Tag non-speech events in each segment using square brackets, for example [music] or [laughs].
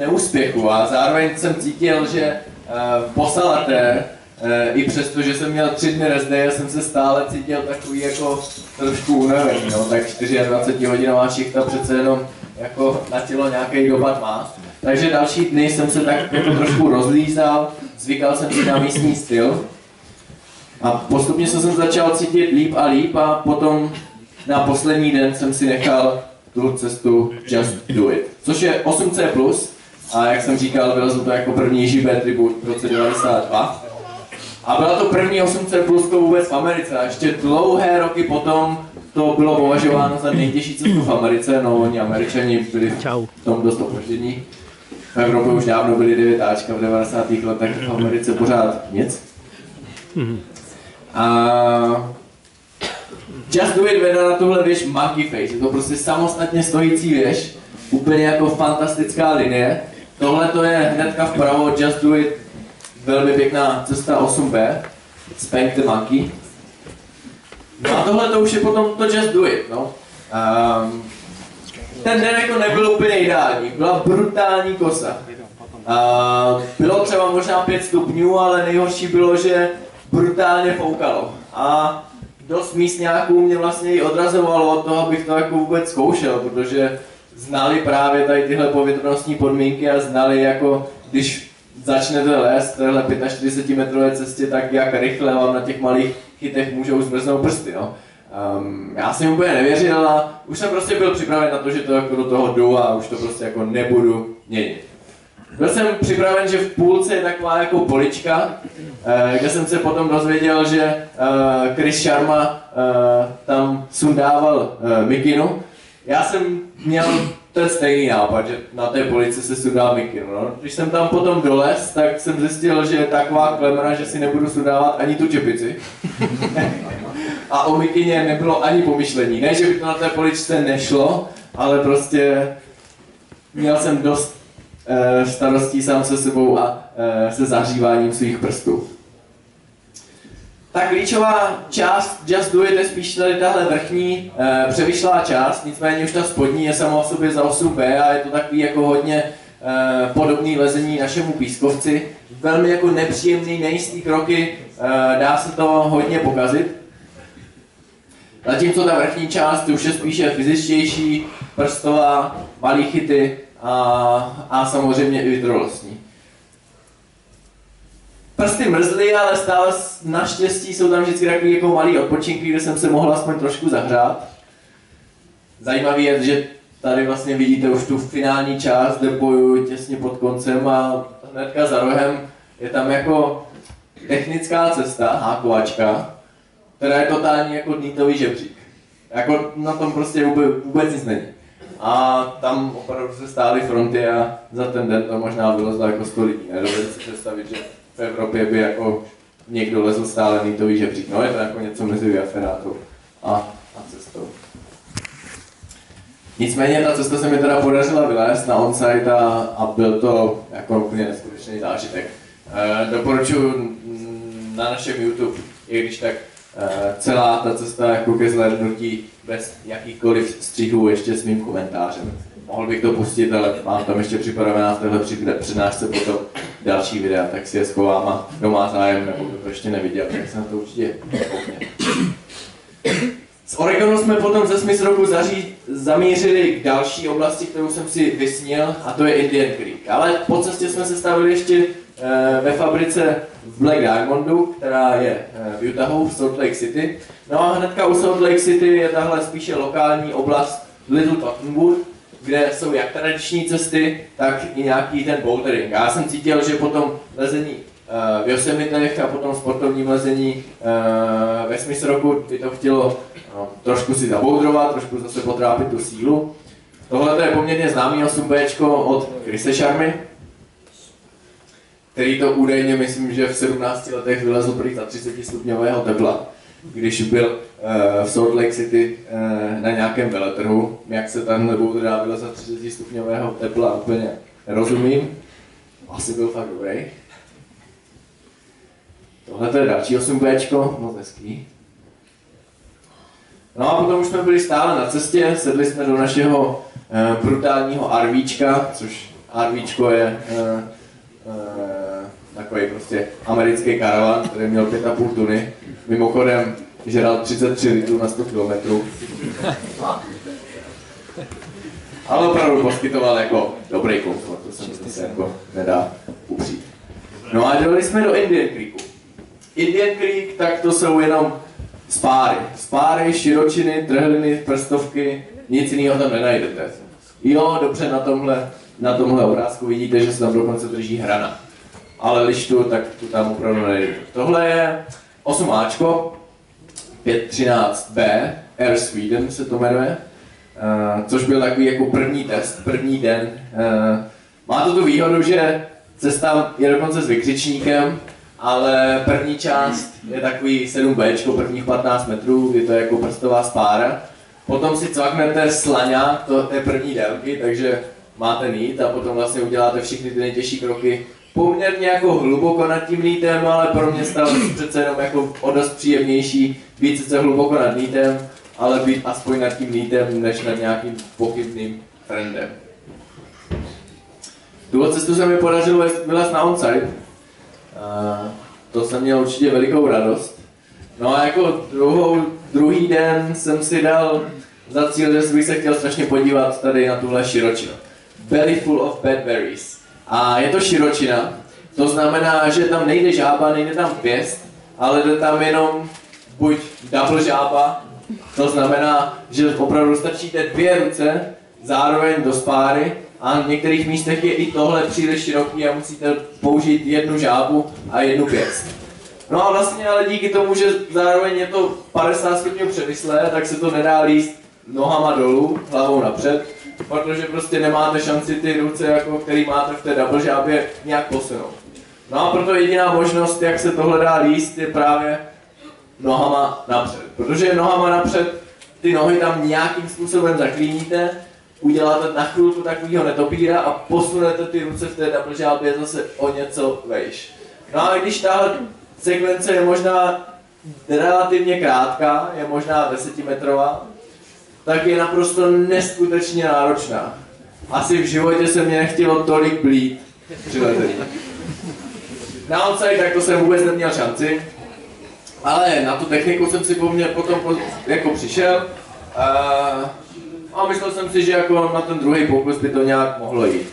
neúspěchu a zároveň jsem cítil, že uh, po Salaté, uh, i přesto, že jsem měl tři dny rest day, jsem se stále cítil takový jako trošku unavený, no, tak 24 hodinová šichta přece jenom jako na tělo nějaký dopad má. Takže další dny jsem se tak jako trošku rozlízal, zvykal jsem si na místní styl. A postupně se jsem začal cítit líp a líp a potom na poslední den jsem si nechal tu cestu Just Do It, což je 8C+, a jak jsem říkal, bylo to jako první živé tribut v roce 92. A byla to první 8C plusko vůbec v Americe. A ještě dlouhé roky potom to bylo považováno za nejtěžší cestu v Americe. No, oni američani byli v tom dost opoždění. V Evropě už dávno byly 9 Ačka v 90. letech, v Americe pořád nic. A Just Do It vede na tuhle věž Monkey Face. Je to prostě samostatně stojící věž, úplně jako fantastická linie. Tohle to je hnedka vpravo Just Do It, velmi pěkná cesta 8B, Spank the Monkey. No a tohle to už je potom to Just Do It, no. Um, ten den jako nebyl úplně ideální, byla brutální kosa. Uh, bylo třeba možná 5 stupňů, ale nejhorší bylo, že brutálně foukalo. A dost místňáků mě vlastně i odrazovalo od toho, abych to jako vůbec zkoušel, protože znali právě tady tyhle povětrnostní podmínky a znali jako, když začnete lézt téhle 45 metrové cestě, tak jak rychle vám na těch malých chytech můžou zmrznout prsty, no. Um, já jsem úplně nevěřil a už jsem prostě byl připraven na to, že to jako do toho jdu a už to prostě jako nebudu měnit. Byl jsem připraven, že v půlce je taková jako polička, eh, kde jsem se potom dozvěděl, že eh, Chris Sharma eh, tam sundával mikinu. Já jsem měl ten stejný nápad, že na té polici se sundá mikinu. No. Když jsem tam potom dolez, tak jsem zjistil, že je taková klemra, že si nebudu sundávat ani tu čepici. [laughs] A o mikině nebylo ani pomyšlení. Ne, že by to na té poličce nešlo, ale prostě měl jsem dost Eh, starostí sám se sebou a eh, se zahříváním svých prstů. Ta klíčová část Just Do It je spíš tady tahle vrchní e, převyšlá část, nicméně už ta spodní je sama o sobě za 8B a je to takový jako hodně e, podobný lezení našemu pískovci. Velmi jako nepříjemný, nejistý kroky, e, dá se to hodně pokazit. Zatímco ta vrchní část už je spíše fyzičtější, prstová, malý chyty, a, a samozřejmě i vytrvalostní. Prsty mrzly, ale stále naštěstí jsou tam vždycky takový jako malý odpočinky, kde jsem se mohl aspoň trošku zahřát. Zajímavý je, že tady vlastně vidíte už tu finální část, kde bojuju těsně pod koncem a hnedka za rohem je tam jako technická cesta, hákovačka, která je totální jako dnítový žebřík. Jako na tom prostě vůbec, vůbec nic není a tam opravdu se stály fronty a za ten den to možná vylezlo jako 100 lidí. Nedovedu si představit, že v Evropě by jako někdo lezl stále mýtový žebřík. No je to jako něco mezi aferátou a, a cestou. Nicméně ta cesta se mi teda podařila vylézt na onsite a, a byl to jako úplně neskutečný zážitek. E, doporučuji na našem YouTube, i když tak e, celá ta cesta jako ke zhlédnutí bez jakýchkoliv střihů ještě s mým komentářem. Mohl bych to pustit, ale mám tam ještě připravená v téhle přednášce potom další videa, tak si je schovám a kdo má zájem, nebo kdo to ještě neviděl, tak se na to určitě koukně. Z Oregonu jsme potom ze Smith roku zaří, zamířili k další oblasti, kterou jsem si vysnil, a to je Indian Creek. Ale po cestě jsme se stavili ještě e, ve fabrice v Black Diamondu, která je e, v Utahu, v Salt Lake City. No a hnedka u Salt Lake City je tahle spíše lokální oblast Little Cottonwood, kde jsou jak tradiční cesty, tak i nějaký ten bouldering. Já jsem cítil, že potom lezení uh, v Yosemitech a potom sportovním lezení uh, ve Smith roku by to chtělo no, trošku si zaboudrovat, trošku zase potrápit tu sílu. Tohle je poměrně známý 8B od Krise Sharmy, který to údajně, myslím, že v 17 letech vylezl prý za 30 stupňového tepla když byl uh, v Salt Lake City uh, na nějakém veletrhu, jak se tam boulder dá za 30 stupňového tepla, úplně rozumím. Asi byl fakt dobrý. Tohle je další 8B, moc hezký. No a potom už jsme byli stále na cestě, sedli jsme do našeho uh, brutálního RVčka, což RVčko je uh, uh, takový prostě americký karavan, který měl 5,5 tuny. Mimochodem žral 33 litrů na 100 km. Ale opravdu poskytoval jako dobrý komfort, to se mi zase jako nedá upřít. No a dojeli jsme do Indian Creeku. Indian Creek, tak to jsou jenom spáry. Spáry, širočiny, trhliny, prstovky, nic jiného tam nenajdete. Jo, dobře, na tomhle, na tomhle obrázku vidíte, že se tam dokonce drží hrana. Ale lištu, tak tu tam opravdu nenajdete. Tohle je 8Ačko, 513B, Air Sweden se to jmenuje, uh, což byl takový jako první test, první den. Uh, má to tu výhodu, že cesta je dokonce s vykřičníkem, ale první část je takový 7B, prvních 15 metrů, je to jako prstová spára. Potom si cvaknete slaňák, to je první délky, takže máte nít a potom vlastně uděláte všechny ty nejtěžší kroky poměrně jako hluboko nad tím nítem, ale pro mě stalo přece jenom jako o dost příjemnější být sice hluboko nad nítem, ale být aspoň nad tím nítem, než nad nějakým pochybným trendem. Tuhle cestu se mi podařilo vylézt na onside. A to jsem měl určitě velikou radost. No a jako druhou, druhý den jsem si dal za cíl, že bych se chtěl strašně podívat tady na tuhle širočinu. Belly full of bad berries. A je to širočina, to znamená, že tam nejde žába, nejde tam pěst, ale jde tam jenom buď double žába, to znamená, že opravdu stačíte dvě ruce zároveň do spáry a v některých místech je i tohle příliš široký a musíte použít jednu žábu a jednu pěst. No a vlastně ale díky tomu, že zároveň je to 50 stupňů převislé, tak se to nedá líst nohama dolů, hlavou napřed, protože prostě nemáte šanci ty ruce, jako který máte v té double žábě, nějak posunout. No a proto jediná možnost, jak se tohle dá líst, je právě nohama napřed. Protože nohama napřed ty nohy tam nějakým způsobem zaklíníte, uděláte na chvilku takového netopíra a posunete ty ruce v té double žábě zase o něco vejš. No a když ta sekvence je možná relativně krátká, je možná desetimetrová, tak je naprosto neskutečně náročná. Asi v životě se mě nechtělo tolik blít při. Na onside tak to jsem vůbec neměl šanci, ale na tu techniku jsem si po mně potom jako přišel a, a myslel jsem si, že jako na ten druhý pokus by to nějak mohlo jít.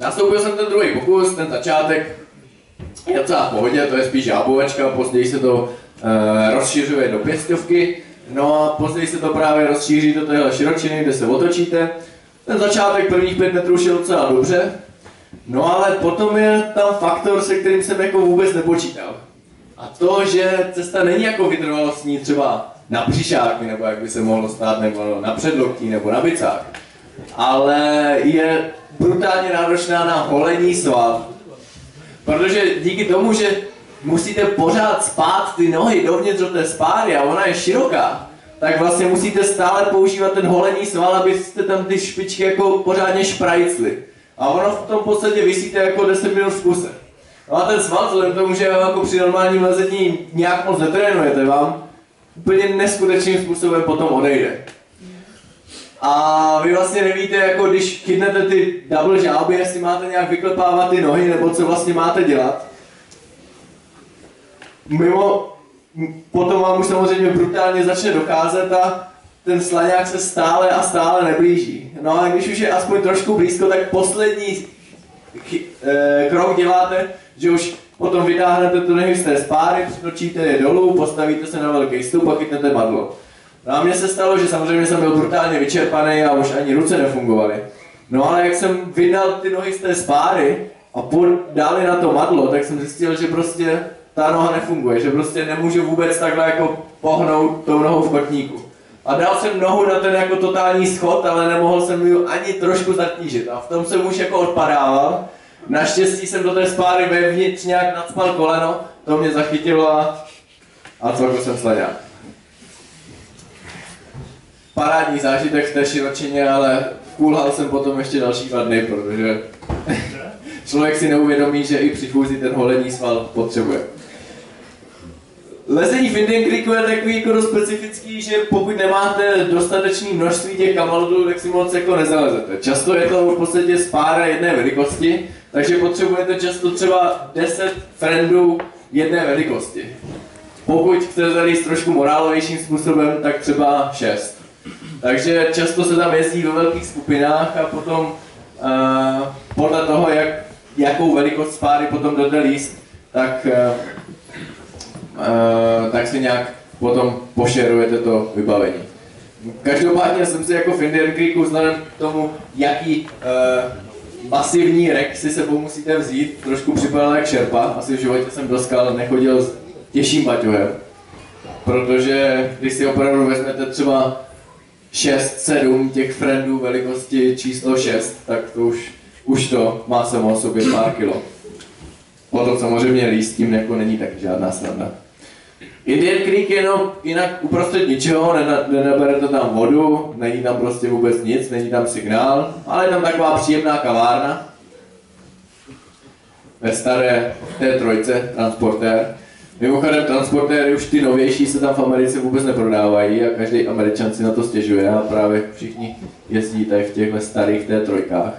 Nastoupil jsem ten druhý pokus, ten začátek je docela v pohodě, to je spíš žábovačka, později se to rozšiřuje do pěstovky, no a později se to právě rozšíří do téhle širočiny, kde se otočíte. Ten začátek prvních pět metrů šel docela dobře, no ale potom je tam faktor, se kterým jsem jako vůbec nepočítal. A to, že cesta není jako vytrvalostní třeba na příšáky, nebo jak by se mohlo stát, nebo na předloktí, nebo na bicách, ale je brutálně náročná na holení sval, Protože díky tomu, že musíte pořád spát ty nohy dovnitř do té spáry a ona je široká, tak vlastně musíte stále používat ten holený sval, abyste tam ty špičky jako pořádně šprajcli. A ono v tom podstatě vysíte jako 10 minut v kuse. No a ten sval, vzhledem tomu, že jako při normálním lezení nějak moc netrénujete, vám úplně neskutečným způsobem potom odejde. A vy vlastně nevíte, jako když chytnete ty double žáby, jestli máte nějak vyklepávat ty nohy, nebo co vlastně máte dělat. Mimo, potom vám už samozřejmě brutálně začne docházet a ten slaňák se stále a stále neblíží. No a když už je aspoň trošku blízko, tak poslední e, krok děláte, že už potom vytáhnete tu nohy z té spáry, přetočíte je dolů, postavíte se na velký stup a chytnete madlo. No a mně se stalo, že samozřejmě jsem byl brutálně vyčerpaný a už ani ruce nefungovaly. No ale jak jsem vydal ty nohy z té spáry a dáli na to madlo, tak jsem zjistil, že prostě ta noha nefunguje, že prostě nemůžu vůbec takhle jako pohnout tou nohou v kotníku. A dal jsem nohu na ten jako totální schod, ale nemohl jsem ji ani trošku zatížit. A v tom jsem už jako odpadával. Naštěstí jsem do té spáry vevnitř nějak nadspal koleno, to mě zachytilo a, a celku jsem sledal parádní zážitek v té širočině, ale kulhal jsem potom ještě další dva dny, protože [laughs] člověk si neuvědomí, že i při fúzi ten holení sval potřebuje. Lezení v Indian Creeku je takový jako specifický, že pokud nemáte dostatečné množství těch kamalodů, tak si moc jako nezalezete. Často je to v podstatě spára jedné velikosti, takže potřebujete často třeba 10 friendů jedné velikosti. Pokud chcete zalíst trošku morálovějším způsobem, tak třeba 6. Takže často se tam jezdí ve velkých skupinách a potom uh, podle toho, jak, jakou velikost spáry potom jdete líst, tak uh, tak si nějak potom pošerujete to vybavení. Každopádně jsem si jako v Indian Creeku vzhledem k tomu, jaký uh, masivní rek si sebou musíte vzít, trošku připadal jak šerpa, asi v životě jsem do skal nechodil s těžším baťohem, protože když si opravdu vezmete třeba 6-7 těch friendů velikosti číslo 6, tak to už, už to má samo o sobě pár kilo. Potom samozřejmě líst tím jako není tak žádná snadná. Indian Creek je no, jinak uprostřed ničeho, nenaberete tam vodu, není tam prostě vůbec nic, není tam signál, ale je tam taková příjemná kavárna ve staré té trojce, transportér. Mimochodem transportéry už ty novější se tam v Americe vůbec neprodávají a každý Američan si na to stěžuje a právě všichni jezdí tady v těchto starých té trojkách.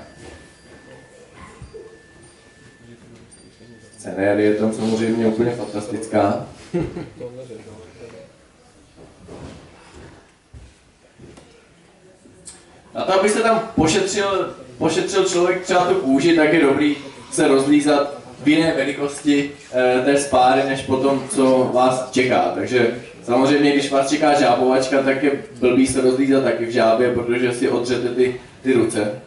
Scenérie je tam samozřejmě úplně fantastická. [laughs] A to, aby se tam pošetřil, pošetřil člověk třeba tu kůži, tak je dobrý se rozlízat v jiné velikosti e, té spáry, než potom, co vás čeká. Takže samozřejmě, když vás čeká žábovačka, tak je blbý se rozlízat taky v žábě, protože si odřete ty, ty ruce.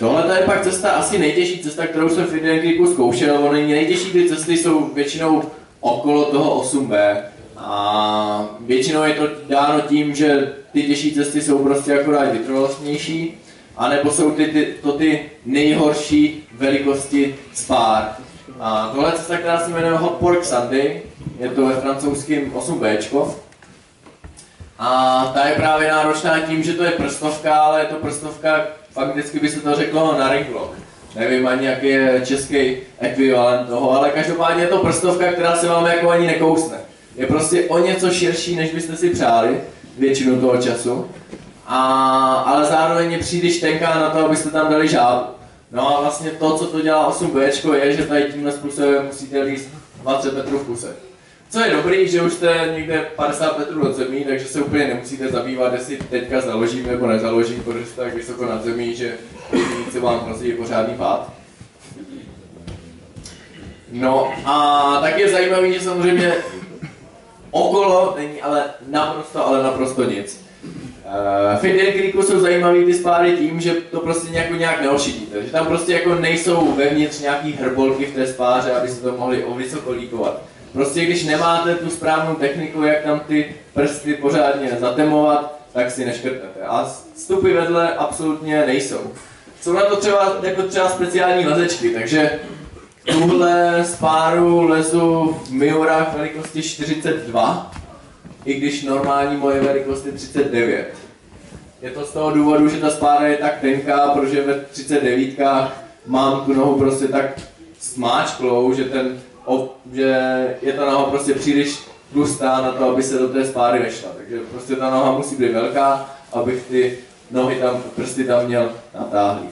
Tohle je pak cesta, asi nejtěžší cesta, kterou jsem v Indian zkoušel. Ony nejtěžší ty cesty jsou většinou okolo toho 8B. A většinou je to dáno tím, že ty těžší cesty jsou prostě akorát vytrvalostnější, anebo jsou ty, ty, to ty nejhorší velikosti spár. A tohle cesta, která se jmenuje Hot Pork Sunday, je to ve francouzském 8B. A ta je právě náročná tím, že to je prstovka, ale je to prstovka, fakticky by se to řeklo na ringlock. Nevím ani, jaký je český ekvivalent toho, ale každopádně je to prstovka, která se vám jako ani nekousne. Je prostě o něco širší, než byste si přáli většinu toho času. A, ale zároveň je příliš tenká na to, abyste tam dali žábu. No a vlastně to, co to dělá 8B, je, že tady tímhle způsobem musíte líst 20 metrů v kuse. Co je dobrý, že už jste někde 50 metrů od zemí, takže se úplně nemusíte zabývat, jestli teďka založím nebo nezaložím, protože jste tak vysoko nad zemí, že se vám hrozí pořádný pád. No a tak je zajímavý, že samozřejmě okolo není ale naprosto, ale naprosto nic. Uh, v Indian Creeku jsou zajímavý ty spáry tím, že to prostě nějak, nějak neošidíte, že tam prostě jako nejsou vevnitř nějaký hrbolky v té spáře, aby se to mohli o vysoko líkovat. Prostě když nemáte tu správnou techniku, jak tam ty prsty pořádně zatemovat, tak si neškrtnete. A stupy vedle absolutně nejsou. Jsou na to třeba, jako třeba speciální lezečky, takže tuhle spáru lezu v Miurách velikosti 42, i když normální moje velikost je 39. Je to z toho důvodu, že ta spára je tak tenká, protože ve 39 mám tu nohu prostě tak smáčklou, že ten že je ta noha prostě příliš tlustá na to, aby se do té spáry vešla. Takže prostě ta noha musí být velká, abych ty nohy tam, prsty tam měl natáhlý.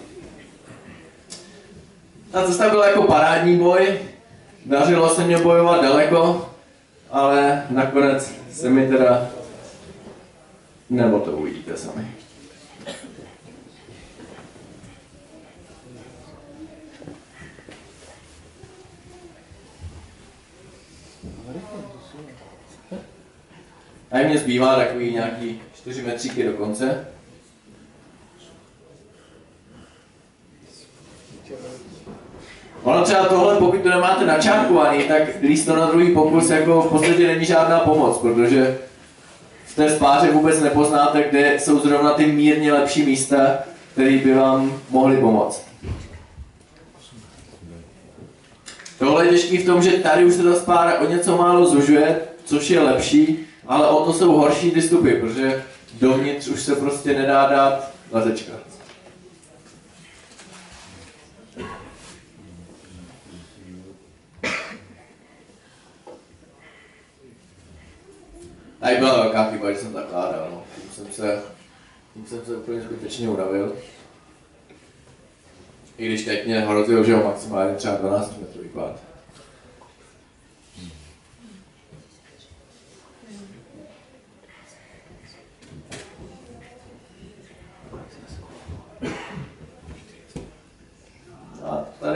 Ta cesta byla jako parádní boj, dařilo se mě bojovat daleko, ale nakonec se mi teda, nebo to uvidíte sami. A mě zbývá takový nějaký 4 metříky do konce. Ono třeba tohle, pokud to nemáte načárkovaný, tak když to na druhý pokus jako v podstatě není žádná pomoc, protože v té spáře vůbec nepoznáte, kde jsou zrovna ty mírně lepší místa, které by vám mohly pomoct. Tohle je těžký v tom, že tady už se ta spára o něco málo zužuje, což je lepší, ale o to jsou horší ty stupy, protože dovnitř už se prostě nedá dát lazečka. Tady byla velká chyba, že jsem zakládal. No. Tím, jsem se, tím jsem se úplně zbytečně uravil. I když teď mě hrozilo, že ho maximálně třeba 12 metrů pád.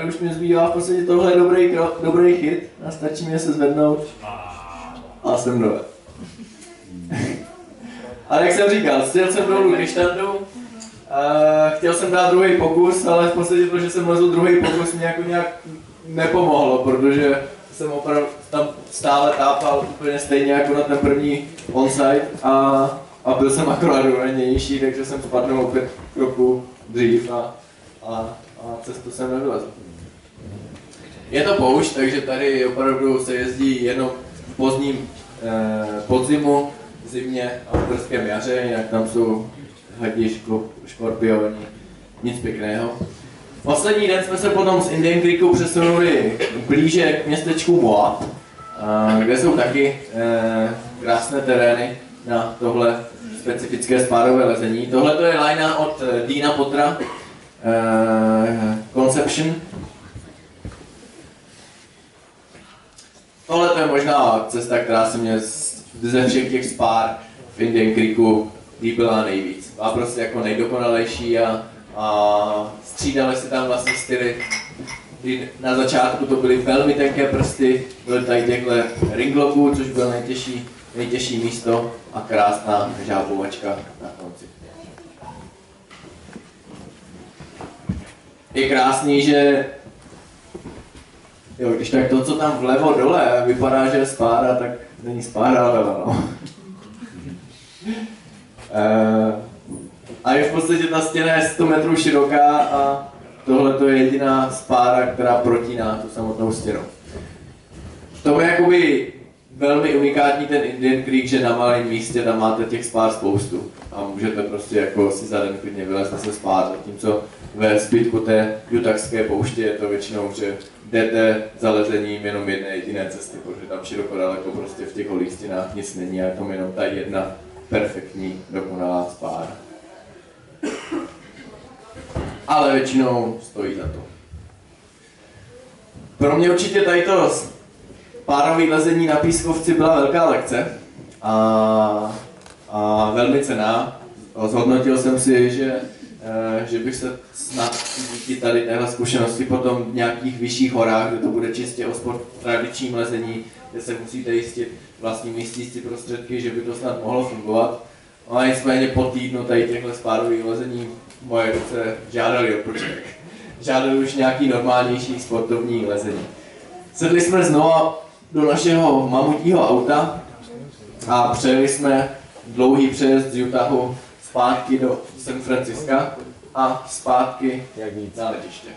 Tady už mi zbývá v podstatě tohle je dobrý, kro, dobrý chyt a stačí mě se zvednout a jsem dole. [laughs] Ale jak jsem říkal, stěl jsem dolů ke štandu, chtěl jsem dát druhý pokus, ale v podstatě to, že jsem lezl druhý pokus, mě jako nějak nepomohlo, protože jsem opravdu tam stále tápal úplně stejně jako na ten první onside a, a byl jsem akorát uranější, takže jsem spadnul opět kroku dřív a, a, a cestu jsem nevylezl. Je to poušť, takže tady opravdu se jezdí jenom v pozdním eh, podzimu, zimě a v brzkém jaře, jinak tam jsou hadí, škorpioni, nic pěkného. Poslední den jsme se potom z Indian Creeku přesunuli blíže k městečku Moab, kde jsou taky eh, krásné terény na tohle specifické spádové lezení. Tohle to je lajna od eh, Dina Potra, eh, Conception. Tohle to je možná cesta, která se mě ze všech těch spár v Indian Creeku líbila nejvíc. Byla prostě jako nejdokonalejší a, a střídali se tam vlastně styly, na začátku to byly velmi tenké prsty, byly tady těchto ringloků, což byl nejtěžší, nejtěžší místo a krásná žábovačka na konci. Je krásný, že jo, když tak to, co tam vlevo dole vypadá, že je spára, tak není spára, ale no. Uh, [laughs] a je v podstatě ta stěna je 100 metrů široká a tohle to je jediná spára, která protíná tu samotnou stěnu. To je jakoby velmi unikátní ten Indian Creek, že na malém místě tam máte těch spár spoustu a můžete prostě jako si za den klidně vylézt se spát, zatímco ve zbytku té jutachské pouště je to většinou, že jdete zalezením jenom jedné jediné cesty, protože tam široko daleko prostě v těch holých stěnách nic není a je tam jenom ta jedna perfektní, dokonalá spára. Ale většinou stojí za to. Pro mě určitě tady to párové lezení na pískovci byla velká lekce a, a velmi cená. Zhodnotil jsem si, že, eh, že bych se snad díky tady téhle zkušenosti potom v nějakých vyšších horách, kde to bude čistě o sport tradičním lezení, kde se musíte jistit vlastní místící prostředky, že by to snad mohlo fungovat. Ale nicméně po týdnu tady těchto spádových lezení moje ruce žádali o Žádali už nějaký normálnější sportovní lezení. Sedli jsme znovu do našeho mamutího auta a přejeli jsme dlouhý přejezd z Utahu zpátky do San Francisca a zpátky jak nic na letiště.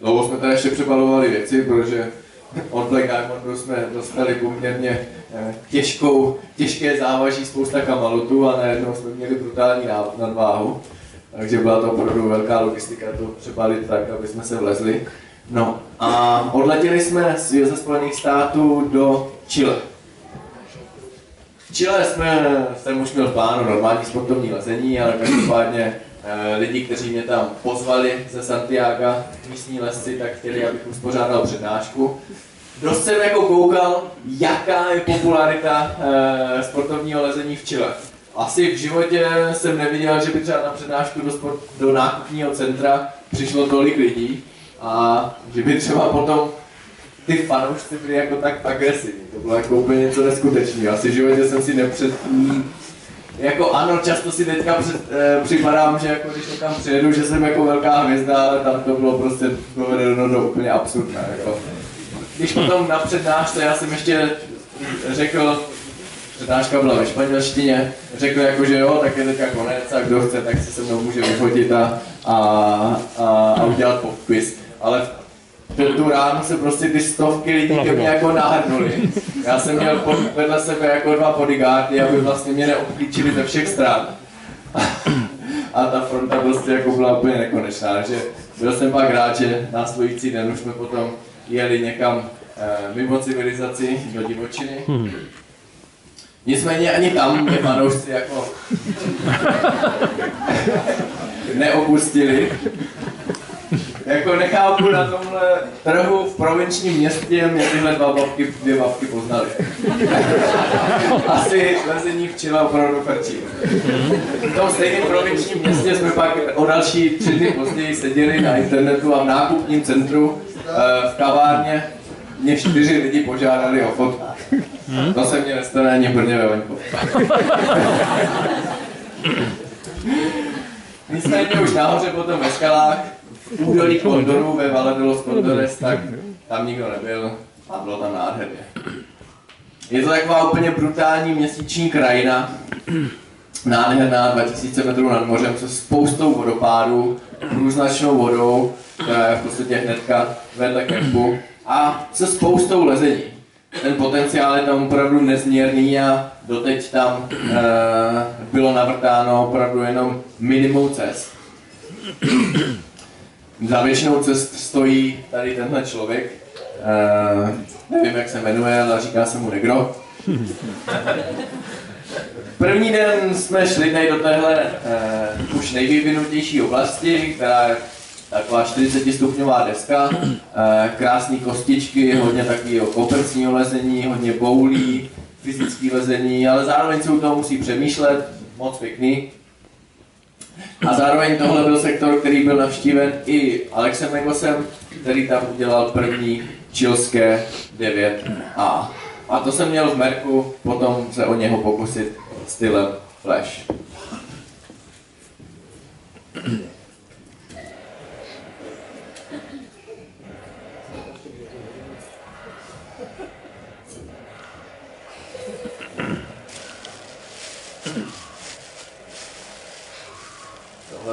Dlouho jsme tady ještě přebalovali věci, protože od Black Diamondu jsme dostali poměrně eh, těžkou, těžké závaží spousta kamalotů a najednou jsme měli brutální nadváhu. Takže byla to opravdu velká logistika to přebalit tak, aby jsme se vlezli. No a odletěli jsme ze Spojených států do Chile. V Chile jsme, jsem už měl plánu normální sportovní lezení, ale každopádně eh, lidi, kteří mě tam pozvali ze Santiago, místní lesci, tak chtěli, abych uspořádal přednášku. Dost jsem jako koukal, jaká je popularita e, sportovního lezení v Chile. Asi v životě jsem neviděl, že by třeba na přednášku do, sport, do nákupního centra přišlo tolik lidí a že by třeba potom ty fanoušci byli jako tak agresivní. To bylo jako úplně něco neskutečného. Asi v životě jsem si nepřed... Jako ano, často si teďka před, e, připadám, že jako když někam přijedu, že jsem jako velká hvězda, ale tam to bylo prostě dovedeno do úplně absurdné. Jako. Když potom na přednášce, já jsem ještě řekl, přednáška byla ve španělštině, řekl jako, že jo, tak je teďka konec a kdo chce, tak si se mnou může vyfotit a, a, a, udělat podpis. Ale v tu ránu se prostě ty stovky lidí ke mně jako nahrnuli. Já jsem měl pod, vedle sebe jako dva bodyguardy, aby vlastně mě neobklíčili ze všech stran. A ta fronta prostě jako byla úplně nekonečná, že byl jsem pak rád, že následující den už jsme potom jeli někam eh, mimo civilizaci do divočiny. Nicméně ani tam mě fanoušci jako [laughs] neopustili. Jako nechápu na tomhle trhu v provinčním městě mě tyhle dva babky, dvě babky poznali. [laughs] Asi lezení včela opravdu frčí. V tom stejném provinčním městě jsme pak o další tři dny později seděli na internetu a v nákupním centru eh, v kavárně mě čtyři lidi požádali o fotku. To se mě nestane ani v Brně ve venku. [laughs] Nicméně už nahoře potom ve skalách, údolí Kondoru ve Valadolos Condores, tak tam nikdo nebyl a bylo tam nádherně. Je to taková úplně brutální měsíční krajina, nádherná 2000 metrů nad mořem, se spoustou vodopádů, průznačnou vodou, která je v podstatě hnedka vedle kempu a se spoustou lezení. Ten potenciál je tam opravdu nezměrný a doteď tam e, bylo navrtáno opravdu jenom minimum cest. Za většinou cest stojí tady tenhle člověk, e, nevím jak se jmenuje, ale říká se mu Negro. [laughs] První den jsme šli tady do téhle uh, už nejvyvinutější oblasti, která je taková 40 stupňová deska, uh, krásné kostičky, hodně takového kopercního lezení, hodně boulí, fyzické lezení, ale zároveň se u toho musí přemýšlet, moc pěkný. A zároveň tohle byl sektor, který byl navštíven i Alexem Megosem, který tam udělal první čilské 9A. A to jsem měl v Merku, potom se o něho pokusit stylem Flash.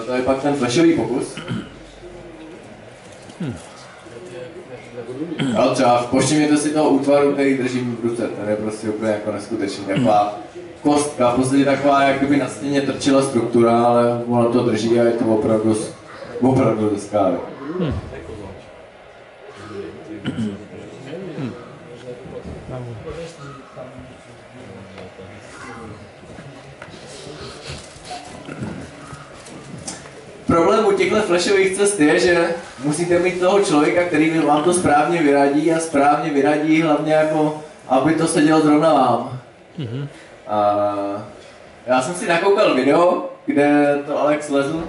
To je pak ten flashový pokus. Ale třeba povšimněte si toho útvaru, který držím v ruce, ten je prostě úplně jako neskutečný, taková kostka, v podstatě taková, jak kdyby na stěně trčila struktura, ale ono to drží a je to opravdu, opravdu ze skály. Hmm. Problém u těchto flashových cest je, že musíte mít toho člověka, který vám to správně vyradí a správně vyradí hlavně jako, aby to sedělo zrovna vám. Mm-hmm. A já jsem si nakoukal video, kde to Alex lezl.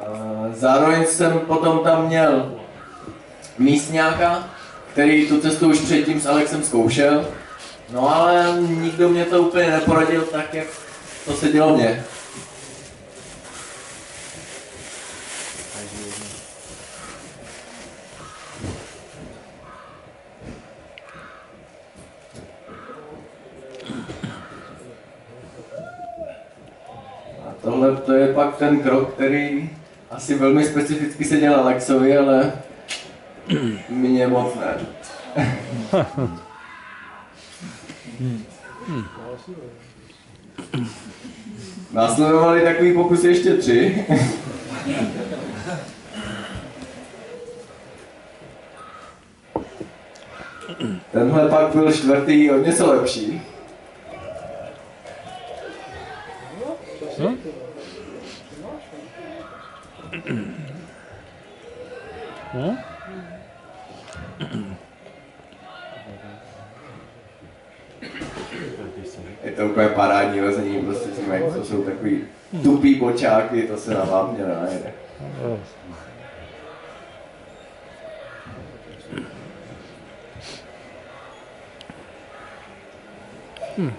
A zároveň jsem potom tam měl místňáka, který tu cestu už předtím s Alexem zkoušel. No ale nikdo mě to úplně neporadil tak, jak to se dělo mně. Tohle to je pak ten krok, který asi velmi specificky se dělal Alexovi, ale mě moc ne. [laughs] Následovali takový pokusy ještě tři. Tenhle pak byl čtvrtý, o něco lepší. Hm? Je to úplně parádní lezení, prostě s nimi, to jsou takový tupý bočáky, to se na vápně najde. Hmm.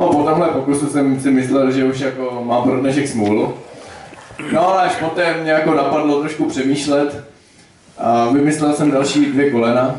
No po tomhle pokusu jsem si myslel, že už jako mám pro dnešek smůlu. No ale až poté mě jako napadlo trošku přemýšlet a vymyslel jsem další dvě kolena.